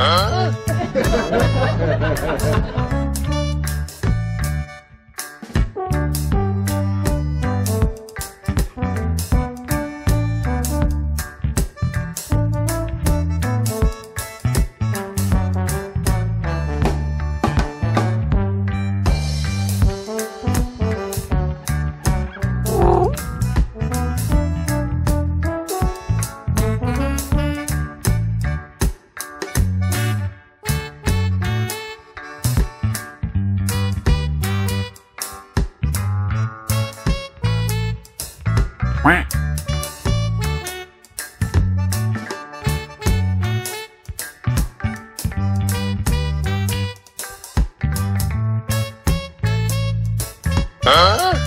啊。Quack. Huh?